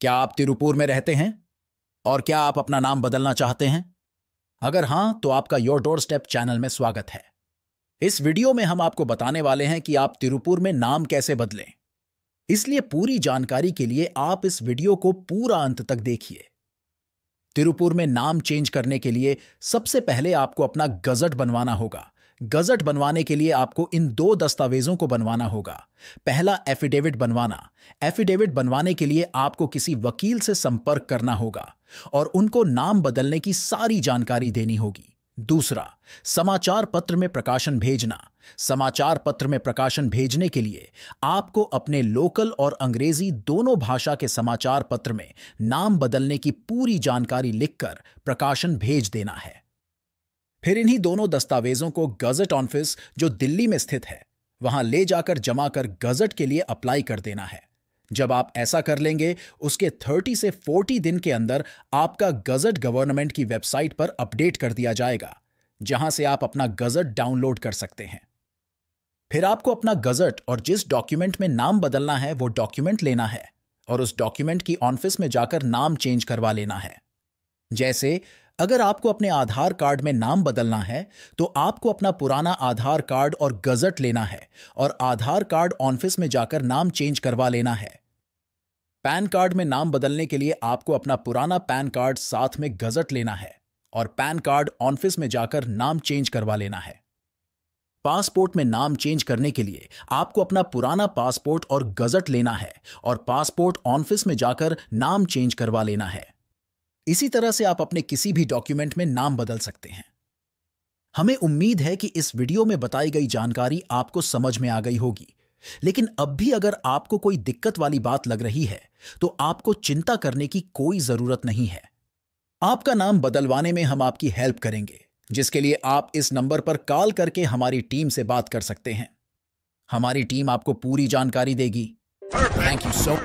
क्या आप तिरुपुर में रहते हैं? और क्या आप अपना नाम बदलना चाहते हैं? अगर हाँ तो आपका योर डोर स्टेप चैनल में स्वागत है। इस वीडियो में हम आपको बताने वाले हैं कि आप तिरुपुर में नाम कैसे बदलें। इसलिए पूरी जानकारी के लिए आप इस वीडियो को पूरा अंत तक देखिए। तिरुपुर में नाम चेंज करने के लिए सबसे पहले आपको अपना गजट बनवाना होगा। गजट बनवाने के लिए आपको इन दो दस्तावेजों को बनवाना होगा। पहला एफिडेविट बनवाना। एफिडेविट बनवाने के लिए आपको किसी वकील से संपर्क करना होगा और उनको नाम बदलने की सारी जानकारी देनी होगी। दूसरा, समाचार पत्र में प्रकाशन भेजना। समाचार पत्र में प्रकाशन भेजने के लिए आपको अपने लोकल और अंग्रेज़ी दोनों भाषा के समाचार पत्र में नाम बदलने की पूरी जानकारी लिखकर प्रकाशन भेज देना है। फिर इन्हीं दोनों दस्तावेजों को गजट ऑफ़िस, जो दिल्ली में स्थित है, वहाँ ले जाकर जमा कर गजट के लिए अप्लाई कर देना है। जब आप ऐसा कर लेंगे, उसके 30 से 40 दिन के अंदर आपका गजट गवर्नमेंट की वेबसाइट पर अपडेट कर दिया जाएगा, जहाँ से आप अपना गजट डाउनलोड कर सकते हैं। फिर आपको अपना गजट और जिस डॉक्यूमेंट में नाम बदलना है, वो डॉक्यूमेंट लेना है और उस डॉक्यूमेंट की ऑफ़िस में जाकर नाम चेंज करवा लेना है। जैसे अगर आपको अपने आधार कार्ड में नाम बदलना है तो आपको अपना पुराना आधार कार्ड और गजट लेना है और आधार कार्ड ऑफ़िस में जाकर नाम चेंज करवा लेना है। पैन कार्ड में नाम बदलने के लिए आपको अपना पुराना पैन कार्ड साथ में गजट लेना है और पैन कार्ड ऑफ़िस में जाकर नाम चेंज करवा लेना है। पासपोर्ट में नाम चेंज करने के लिए आपको अपना पुराना पासपोर्ट और गजट लेना है और पासपोर्ट ऑफ़िस में जाकर नाम चेंज करवा लेना है। इसी तरह से आप अपने किसी भी डॉक्यूमेंट में नाम बदल सकते हैं। हमें उम्मीद है कि इस वीडियो में बताई गई जानकारी आपको समझ में आ गई होगी। लेकिन अब भी अगर आपको कोई दिक्कत वाली बात लग रही है तो आपको चिंता करने की कोई ज़रूरत नहीं है। आपका नाम बदलवाने में हम आपकी हेल्प करेंगे, जिसके लिए आप इस नंबर पर कॉल करके हमारी टीम से बात कर सकते हैं। हमारी टीम आपको पूरी जानकारी देगी। Thank you so